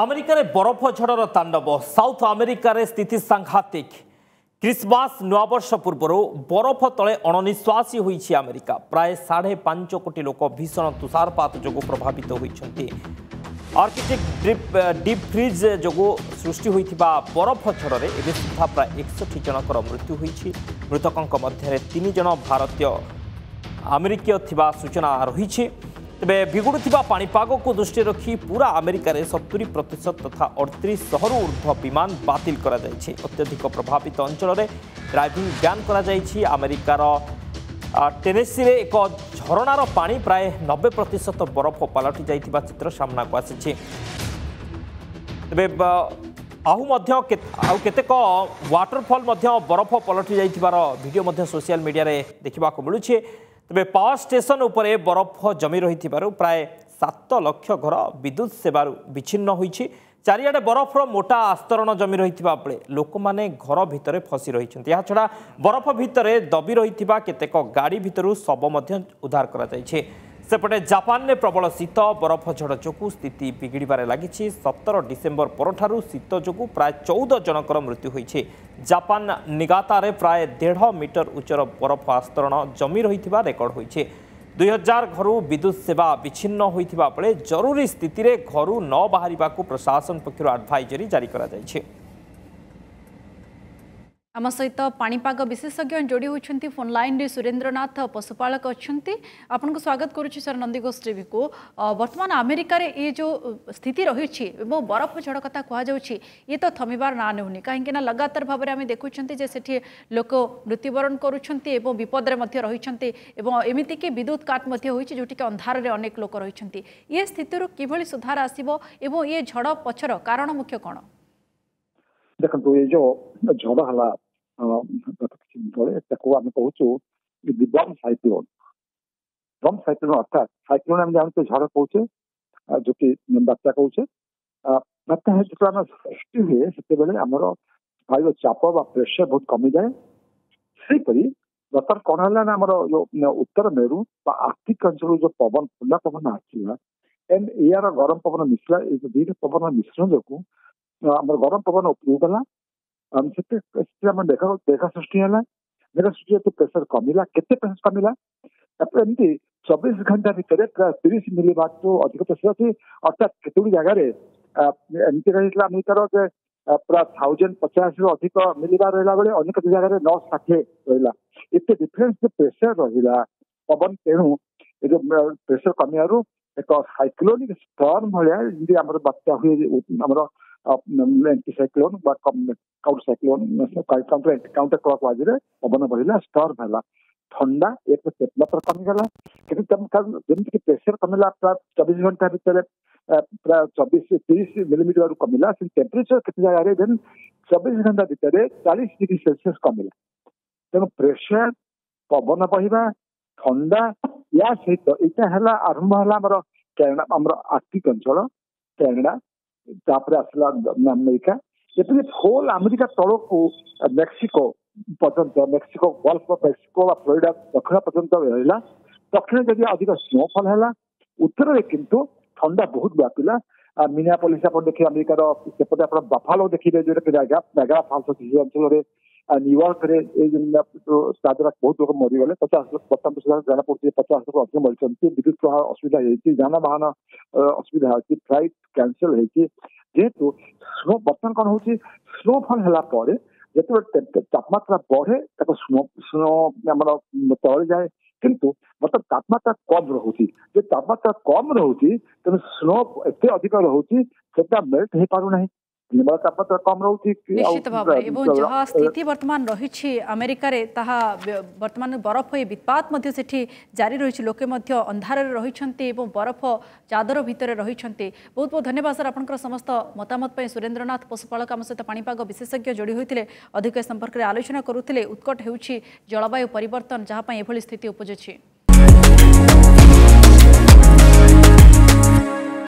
ଆମେରିକାରେ ବରଫ ଝଡ଼ର ତାଣ୍ଡବ ସାଉଥ୍ ଆମେରିକାରେ ସ୍ଥିତି ସାଂଘାତିକ କ୍ରିସମାସ୍ ନୂଆବର୍ଷ ପୂର୍ବରୁ ବରଫ ତଳେ ଅଣନିଶ୍ୱାସୀ ହୋଇଛି ଆମେରିକା ପ୍ରାୟ ସାଢ଼େ ପାଞ୍ଚ କୋଟି ଲୋକ ଭୀଷଣ ତୁଷାରପାତ ଯୋଗୁଁ ପ୍ରଭାବିତ ହୋଇଛନ୍ତି ଆର୍କିଟେକ୍ଟ ଡିପ୍ ଡିପ୍ ଫ୍ରିଜ୍ ଯୋଗୁଁ ସୃଷ୍ଟି ହୋଇଥିବା ବରଫ ଝଡ଼ରେ ଏବେ ସୁଦ୍ଧା ପ୍ରାୟ ଏକଷଠି ଜଣଙ୍କର ମୃତ୍ୟୁ ହୋଇଛି ମୃତକଙ୍କ ମଧ୍ୟରେ ତିନି ଜଣ ଭାରତୀୟ ଆମେରିକୀୟ ଥିବା ସୂଚନା ରହିଛି ତେବେ ବିଗୁଡ଼ୁଥିବା ପାଣିପାଗକୁ ଦୃଷ୍ଟିରେ ରଖି ପୁରା ଆମେରିକାରେ ସତୁରି ପ୍ରତିଶତ ତଥା ଅଡ଼ତିରିଶ ଶହରୁ ଉର୍ଦ୍ଧ୍ୱ ବିମାନ ବାତିଲ କରାଯାଇଛି ଅତ୍ୟଧିକ ପ୍ରଭାବିତ ଅଞ୍ଚଳରେ ଡ୍ରାଇଭିଂ ବ୍ୟାନ୍ କରାଯାଇଛି ଆମେରିକାର ଟେନେସିରେ ଏକ ଝରଣାର ପାଣି ପ୍ରାୟ ନବେ ପ୍ରତିଶତ ବରଫ ପାଲଟି ଯାଇଥିବା ଚିତ୍ର ସାମ୍ନାକୁ ଆସିଛି ତେବେ ଆଉ ମଧ୍ୟ ଆଉ କେତେକ ୱାଟରଫଲ୍ ମଧ୍ୟ ବରଫ ପଲଟି ଯାଇଥିବାର ଭିଡ଼ିଓ ମଧ୍ୟ ସୋସିଆଲ ମିଡ଼ିଆରେ ଦେଖିବାକୁ ମିଳୁଛି ତେବେ ପାୱାର ଷ୍ଟେସନ ଉପରେ ବରଫ ଜମି ରହିଥିବାରୁ ପ୍ରାୟ ସାତ ଲକ୍ଷ ଘର ବିଦ୍ୟୁତ ସେବାରୁ ବିଚ୍ଛିନ୍ନ ହୋଇଛି ଚାରିଆଡ଼େ ବରଫର ମୋଟା ଆସ୍ତରଣ ଜମି ରହିଥିବା ବେଳେ ଲୋକମାନେ ଘର ଭିତରେ ଫସି ରହିଛନ୍ତି ଏହାଛଡ଼ା ବରଫ ଭିତରେ ଦବି ରହିଥିବା କେତେକ ଗାଡ଼ି ଭିତରୁ ଶବ ମଧ୍ୟ ଉଦ୍ଧାର କରାଯାଇଛି ସେପଟେ ଜାପାନରେ ପ୍ରବଳ ଶୀତ ବରଫ ଝଡ଼ ଯୋଗୁଁ ସ୍ଥିତି ବିଗିଡ଼ିବାରେ ଲାଗିଛି ସତର ଡିସେମ୍ବର ପରଠାରୁ ଶୀତ ଯୋଗୁଁ ପ୍ରାୟ ଚଉଦ ଜଣଙ୍କର ମୃତ୍ୟୁ ହୋଇଛି ଜାପାନ ନିଗାତାରେ ପ୍ରାୟ ଦେଢ଼ ମିଟର ଉଚ୍ଚର ବରଫ ଆସ୍ତରଣ ଜମି ରହିଥିବା ରେକର୍ଡ ହୋଇଛି ଦୁଇ ହଜାର ଘରୁ ବିଦ୍ୟୁତ୍ ସେବା ବିଚ୍ଛିନ୍ନ ହୋଇଥିବା ବେଳେ ଜରୁରୀ ସ୍ଥିତିରେ ଘରୁ ନ ବାହାରିବାକୁ ପ୍ରଶାସନ ପକ୍ଷରୁ ଆଡଭାଇଜରୀ ଜାରି କରାଯାଇଛି आम सहित पापाग विशेषज्ञ जोड़ी होती फोन लाइन सुरेन्द्रनाथ पशुपालक अच्छा आपण को स्वागत करुच्च सर नंदी गोस्ट्रेवी को बर्तमान आमेरिकार ये जो स्थिति रही बरफ झड़ कथा कहुच्छे ये तो थमिबार ना नेऊनि कहीं लगातार भाव में आम देखुं से लोक मृत्युबरण करुं विपदे रही एमतीक विद्युत काट हो जोटी अंधार अनेक लोक रही ये स्थित किभली सुधार आसव झड़ पक्षर कारण मुख्य कौन देखो ये जो झड़ है একটা খুব আমি পৌঁছু বিদ্যম সাইক্লোন ড্রম সাইক্লোন অর্থাৎ সাইক্লোন আমি জানি তো ঝড় পৌঁছে ଯୋଉଠି ବାତ୍ୟା କହୁଛେ ବାତ୍ୟା ଯେତେବେଳେ ଆମର ସୃଷ୍ଟି ହୁଏ ସେତେବେଳେ ଆମର ବାୟୁ ଚାପ ବା ପ୍ରେସର ବହୁତ କମିଯାଏ ସେହିପରି ବର୍ତ୍ତମାନ କଣ ହେଲା ନା ଆମର ଯୋଉ ଉତ୍ତର ମେରୁ ବା ଆର୍ଥିକ ଅଞ୍ଚଳରୁ ଯୋଉ ପବନ ଥଣ୍ଡା ପବନ ଆସିଲା ଏଣ୍ଡ ଏହାର ଗରମ ପବନ ମିଶିଲା ଏ ଦୁଇଟା ପବନ ମିଶ୍ରଣ ଯୋଗୁଁ ଆମର ଗରମ ପବନ ଉପରକୁ ଗଲା ସେତେ ଆମେ ଦେଖା ଦେଖା ସୃଷ୍ଟି ହେଲା ଦେଖା ସୃଷ୍ଟି ହେତୁ ପ୍ରେସର କମିଲା କେତେ ପ୍ରେସର କମିଲା ତାପରେ ଏମିତି ଚବିଶ ଘଣ୍ଟା ଭିତରେ ପ୍ରାୟ ତିରିଶ ମିଲି ବାଟ୍ରୁ ଅଧିକ ପ୍ରେସର ଅଛି ଅର୍ଥାତ୍ କେତେଗୁଡି ଜାଗାରେ ଏମିତି ରହିଥିଲା ଆମେରିକାର ଯେ ପୁରା ଥାଉଜେଣ୍ଡ ପଚାଶରୁ ଅଧିକ ମିଲିବାର ରହିଲା ବେଳେ ଅନ୍ୟ କେତେ ଜାଗାରେ ନଅଶହ ଷାଠିଏ ରହିଲା ଏତେ ଡିଫରେନ୍ସ ପ୍ରେସର ରହିଲା ପବନ ତେଣୁ ଏ ଯୋଉ ପ୍ରେସର କମିବାରୁ ଏକ ସାଇକ୍ଲୋନିକ ଷ୍ଟର୍ମ ଭଳିଆ ଯେମିତି ଆମର ବାତ୍ୟା ହୁଏ ଆମର एन्टिसाइक्लोन ବା counter cyclone counter counter clock ୱାଇଜରେ ପବନ ବହିଲା ଷ୍ଟର୍ମ ହେଲା ଥଣ୍ଡା ଏକ ଟେମ୍ପରେଚର କମିଗଲା କିନ୍ତୁ ତମ ଯେମିତିକି ପ୍ରେସର କମିଲା ପ୍ରାୟ ଚବିଶ ଘଣ୍ଟା ଭିତରେ ପ୍ରାୟ ଚବିଶ ତିରିଶ ମିଲିମିଟରରୁ କମିଲା ସେ ଟେମ୍ପରେଚର କେତେ ଜାଗାରେ ଦେନ୍ ଚବିଶ ଘଣ୍ଟା ଭିତରେ ଚାଳିଶ ଡିଗ୍ରୀ ସେଲସିୟସ କମିଲା ତେଣୁ ପ୍ରେସର ପବନ ବହିବା ଥଣ୍ଡା ୟା ସହିତ ଏଇଟା ହେଲା ଆରମ୍ଭ ହେଲା ଆମର କେରଳ ଆମର ଆର୍ଟିକ ଅଞ୍ଚଳ କେରଳ ତାପରେ ଆସିଲା ଆମେରିକା ଯେତେବେଳେ ହୋଲ୍ ଆମେରିକା ତଳକୁ ମେକ୍ସିକୋ ପର୍ଯ୍ୟନ୍ତ ମେକ୍ସିକୋ ଗଲ୍ଫ ମେକ୍ସିକୋ ବା ଫ୍ଲୋରିଡା ଦକ୍ଷିଣ ପର୍ଯ୍ୟନ୍ତ ରହିଲା ଦକ୍ଷିଣରେ ଯଦି ଅଧିକ ସ୍ନୋଫଲ୍ ହେଲା ଉତ୍ତରରେ କିନ୍ତୁ ଥଣ୍ଡା ବହୁତ ବ୍ୟାପିଲା ମିନିଆପଲିସ୍ ଆପଣ ଦେଖିବେ ଆମେରିକାର ସେପଟେ ଆପଣ ବାଫାଲୋ ଦେଖିବେ ଯୋଉଟା କି ଜାଗା ଜାଗା ଫାଲ୍ସ ଅଞ୍ଚଳରେ ନିବାସରେ ଏଇ ତାଦ୍ୱାରା ବହୁତ ଲୋକ ମରିଗଲେ ପଚାଶ ଲୋକ ବର୍ତ୍ତମାନ ସୁଦ୍ଧା ଜଣାପଡ଼ୁଛି ପଚାଶ ଲୋକ ଅଧିକ ମରିଛନ୍ତି ବିଦ୍ୟୁତ ପ୍ରବାହ ଅସୁବିଧା ହେଇଛି ଯାନବାହନ ଅସୁବିଧା ହେଇଛି ଫ୍ଲାଇଟ୍ କ୍ୟାନସଲ ହେଇଛି ଯେହେତୁ ସ୍ନୋ ବର୍ତ୍ତମାନ କ'ଣ ହଉଛି ସ୍ନୋଫଲ୍ ହେଲା ପରେ ଯେତେବେଳେ ତାପମାତ୍ରା ବଢେ ତାକୁ ସ୍ନୋ ସ୍ନୋ ଆମର ତଳେ ଯାଏ କିନ୍ତୁ ବର୍ତ୍ତମାନ ତାପମାତ୍ରା କମ୍ ରହୁଛି ଯଦି ତାପମାତ୍ରା କମ୍ ରହୁଛି ତେଣୁ ସ୍ନୋ ଏତେ ଅଧିକ ରହୁଛି ସେଟା ମେଲ୍ଟ ହେଇପାରୁନାହିଁ ନିମଳତାପମାତ୍ରା କମ୍ ରହୁଛି ନିଶ୍ଚିତ ଭାବରେ ଏବଂ ଯାହା ସ୍ଥିତି ବର୍ତ୍ତମାନ ରହିଛି ଆମେରିକାରେ ତାହା ବର୍ତ୍ତମାନ ବରଫ ହୋଇ ବିତ୍ପାତ ମଧ୍ୟ ସେଠି ଜାରି ରହିଛି ଲୋକେ ମଧ୍ୟ ଅନ୍ଧାରରେ ରହିଛନ୍ତି ଏବଂ ବରଫ ଚାଦର ଭିତରେ ରହିଛନ୍ତି ବହୁତ ବହୁତ ଧନ୍ୟବାଦ ସାର୍ ଆପଣଙ୍କର ସମସ୍ତ ମତାମତ ପାଇଁ ସୁରେନ୍ଦ୍ରନାଥ ପଶୁପାଳକ ଆମ ସହିତ ପାଣିପାଗ ବିଶେଷଜ୍ଞ ଯୋଡ଼ି ହୋଇଥିଲେ ଅଧିକ ଏ ସମ୍ପର୍କରେ ଆଲୋଚନା କରୁଥିଲେ ଉତ୍କଟ ହେଉଛି ଜଳବାୟୁ ପରିବର୍ତ୍ତନ ଯାହା ପାଇଁ ଏଭଳି ସ୍ଥିତି ଉପୁଜୁଛି